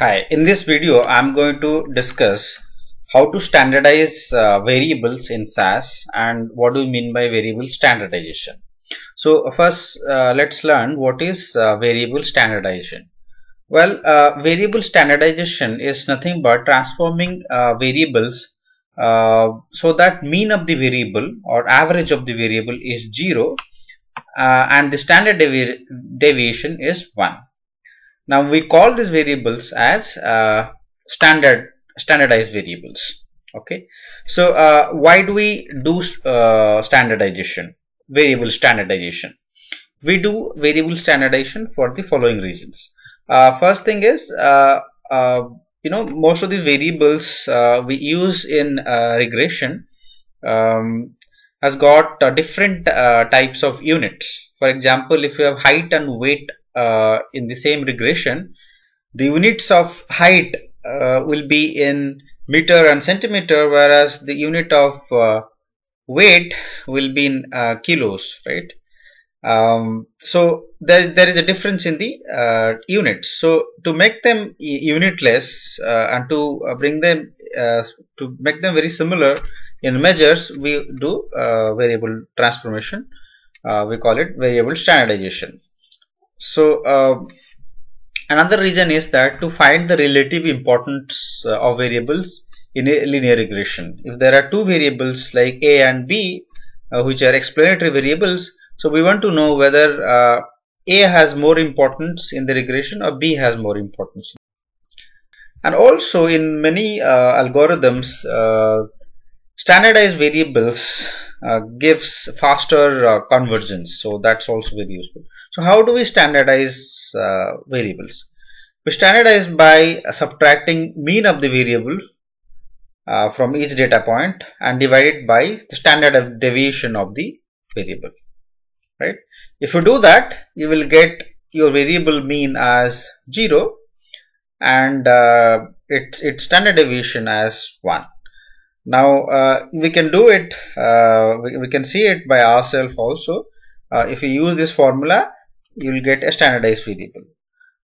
Hi, in this video I'm going to discuss how to standardize uh, variables in SAS and what do we mean by variable standardization. So first uh, let's learn what is uh, variable standardization. Well, uh, variable standardization is nothing but transforming uh, variables uh, so that mean of the variable or average of the variable is 0 and the standard devi deviation is 1 now we call these variables as uh, standard standardized variables. Okay. So uh, why do we do uh, standardization? Variable standardization. We do variable standardization for the following reasons. Uh, first thing is uh, uh, you know most of the variables we use in regression um, has got different types of units. For example, if you have height and weight uh, in the same regression, the units of height uh, will be in meter and centimeter, whereas the unit of uh, weight will be in uh, kilos, right? Um, so there, there is a difference in the uh, units. So to make them unitless uh, and to bring them to make them very similar in measures, we do variable transformation. we call it variable standardization. So uh, another reason is that to find the relative importance uh, of variables in a linear regression. If there are two variables like a and b uh, which are explanatory variables, so we want to know whether uh, a has more importance in the regression or b has more importance. And also in many uh, algorithms, uh, standardized variables gives faster convergence. So that's also very useful. So how do we standardize uh, variables? We standardize by subtracting mean of the variable uh, from each data point and divide it by the standard deviation of the variable. Right? If you do that, you will get your variable mean as 0 and uh, its, its standard deviation as 1. Now uh, we can do it, uh, we, we, can see it by ourselves also. Uh, if we use this formula, you will get a standardized variable.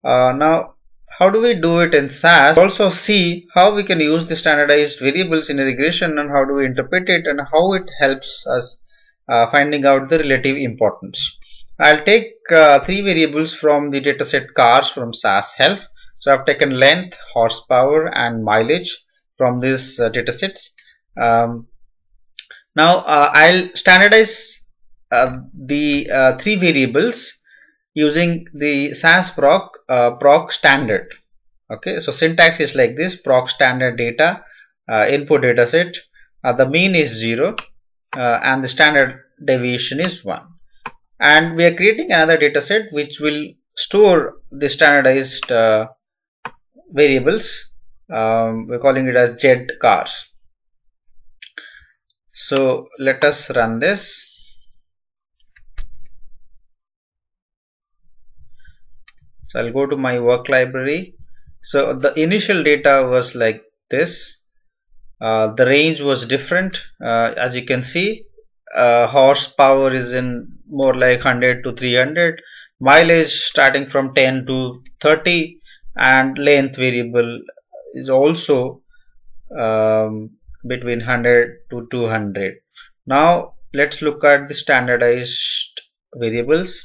Uh, now how do we do it in SAS? Also see how we can use the standardized variables in a regression and how do we interpret it and how it helps us uh, finding out the relative importance. I'll take uh, three variables from the dataset cars from SAS help. So I've taken length, horsepower and mileage from these uh, datasets. Um, now uh, I'll standardize uh, the uh, three variables using the SAS proc uh, proc standard. Okay so syntax is like this proc standard data uh, input data set. Uh, the mean is 0 uh, and the standard deviation is 1 and we are creating another data set which will store the standardized variables. Um, we're calling it as Z cars so let us run this. So I'll go to my work library. So the initial data was like this. Uh, the range was different. Uh, as you can see uh, horsepower is in more like 100 to 300 mileage starting from 10 to 30 and length variable is also um, between 100 to 200 now let's look at the standardized variables.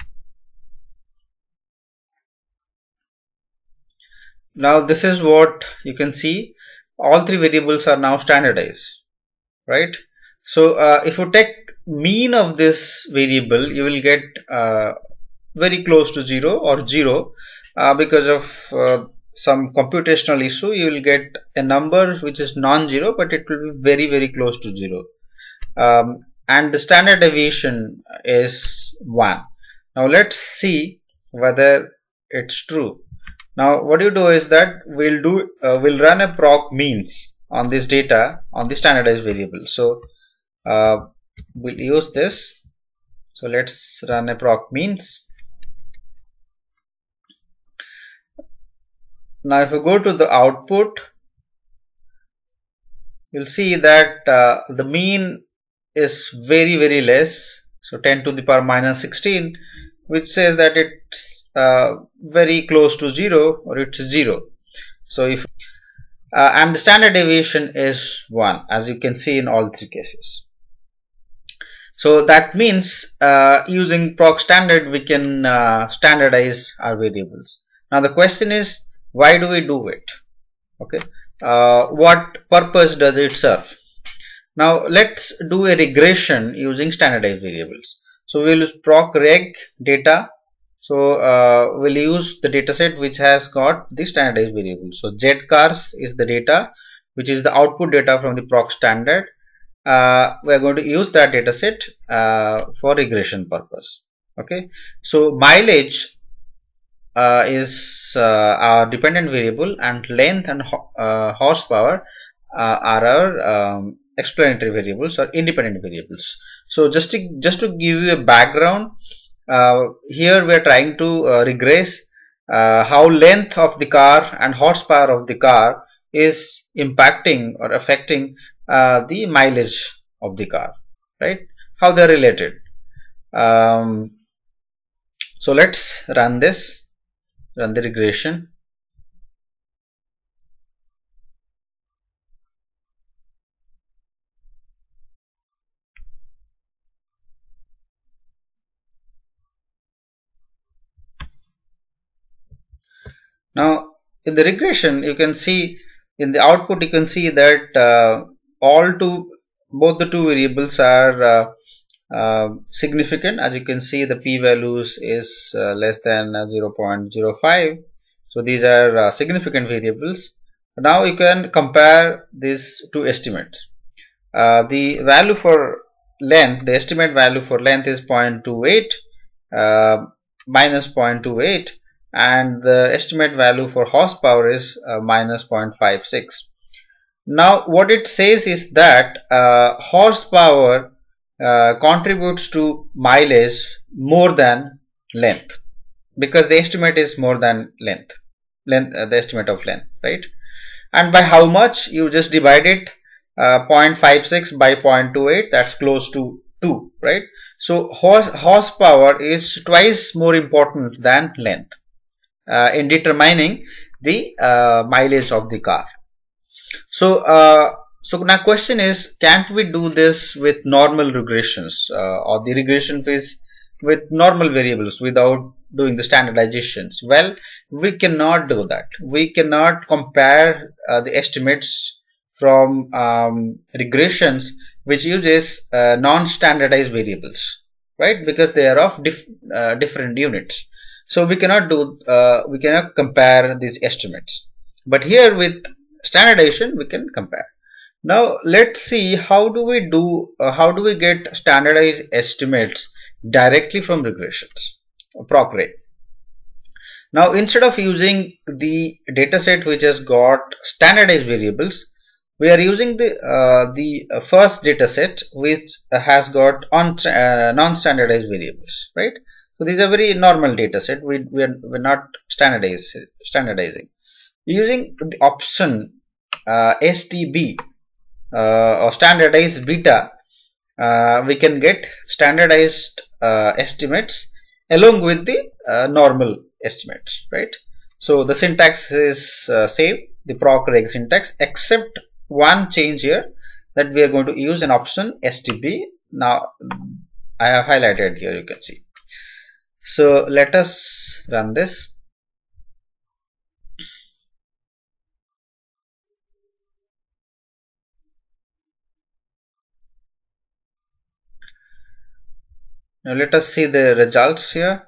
Now this is what you can see. All three variables are now standardized right? So uh, if you take mean of this variable you will get uh, very close to 0 or 0 uh, because of uh, some computational issue you will get a number which is non-zero but it will be very very close to 0 um, and the standard deviation is 1 now let's see whether it's true now what you do is that we'll do uh, we'll run a proc means on this data on the standardized variable. So uh, we'll use this. So let's run a proc means. Now if you go to the output you'll see that uh, the mean is very very less. So 10 to the power minus 16 which says that it's uh, very close to 0 or it's 0 so if uh, and the standard deviation is 1 as you can see in all three cases. So that means uh, using proc standard we can uh, standardize our variables. Now the question is why do we do it okay uh, what purpose does it serve now let's do a regression using standardized variables so we'll use proc reg data so uh, we'll use the dataset which has got the standardized variables. So zcars is the data which is the output data from the proc standard. Uh, we are going to use that dataset uh, for regression purpose. Okay. So mileage uh, is uh, our dependent variable and length and ho uh, horsepower are our um, explanatory variables or independent variables. So just to, just to give you a background uh, here we are trying to uh, regress uh, how length of the car and horsepower of the car is impacting or affecting the mileage of the car right? How they are related. Um, so let's run this run the regression Now in the regression you can see in the output you can see that uh, all two both the two variables are uh, uh, significant. As you can see the p-values is uh, less than uh, 0.05 so these are uh, significant variables. Now you can compare these two estimates. The value for length the estimate value for length is 0.28 minus 0.28 and the estimate value for horsepower is uh, minus 0.56 now what it says is that uh, horsepower uh, contributes to mileage more than length. Because the estimate is more than length. Length uh, the estimate of length right? And by how much you just divide it uh, 0.56 by 0.28 that's close to 2 right? So horse horsepower is twice more important than length uh, in determining the uh, mileage of the car. So, uh, so now question is, can't we do this with normal regressions or the regression phase with normal variables without doing the standardizations? Well, we cannot do that. We cannot compare uh, the estimates from um, regressions which uses uh, non-standardized variables, right? Because they are of dif uh, different units. So we cannot do, uh, we cannot compare these estimates. But here with standardization, we can compare. Now let's see how do we do, uh, how do we get standardized estimates directly from regressions, proc reg. Now instead of using the dataset which has got standardized variables, we are using the uh, the first dataset which has got on uh, non-standardized variables, right? So these are very normal data set. We, we are, we're not standardize, standardizing. Using the option uh, STB uh, or standardized beta, uh, we can get standardized uh, estimates along with the uh, normal estimates, right? So the syntax is uh, same, the proc reg syntax, except one change here that we are going to use an option STB. Now I have highlighted here, you can see. So let us run this. Now let us see the results here.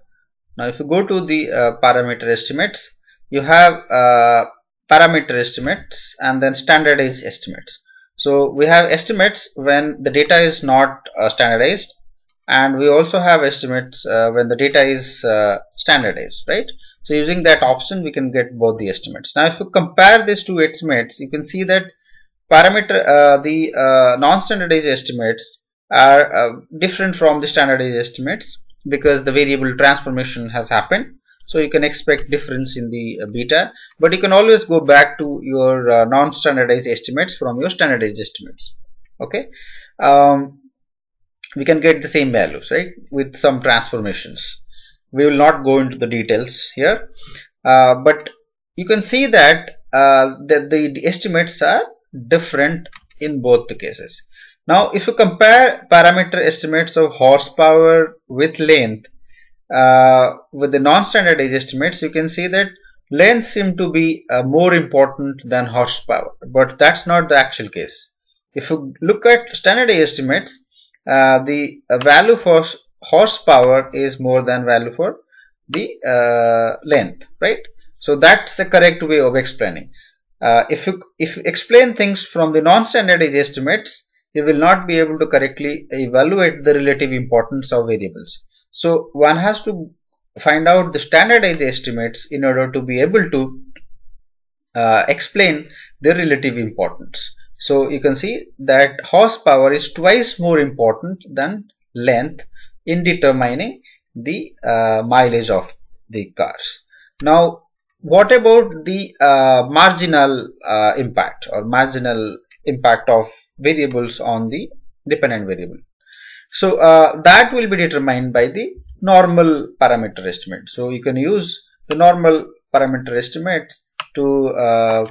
Now if you go to the uh, parameter estimates, you have uh, parameter estimates and then standardized estimates. So we have estimates when the data is not uh, standardized and we also have estimates uh, when the data is uh, standardized right so using that option we can get both the estimates now if you compare these two estimates you can see that parameter uh, the non-standardized estimates are uh, different from the standardized estimates because the variable transformation has happened. So you can expect difference in the uh, beta but you can always go back to your non-standardized estimates from your standardized estimates. Okay? Um, we can get the same values right with some transformations. We will not go into the details here uh, but you can see that uh, the, the estimates are different in both the cases. Now if you compare parameter estimates of horsepower with length uh, with the non-standardized estimates you can see that length seem to be uh, more important than horsepower. But that's not the actual case. If you look at standardized estimates uh, the value for horsepower is more than value for the uh, length right? So that's the correct way of explaining. Uh, if you if you explain things from the non-standardized estimates you will not be able to correctly evaluate the relative importance of variables so one has to find out the standardized estimates in order to be able to uh, explain the relative importance so you can see that horsepower is twice more important than length in determining the uh, mileage of the cars. Now, what about the uh, marginal uh, impact or marginal impact of variables on the dependent variable? So, uh, that will be determined by the normal parameter estimate. So, you can use the normal parameter estimates to uh,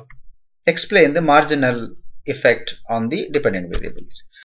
explain the marginal effect on the dependent variables.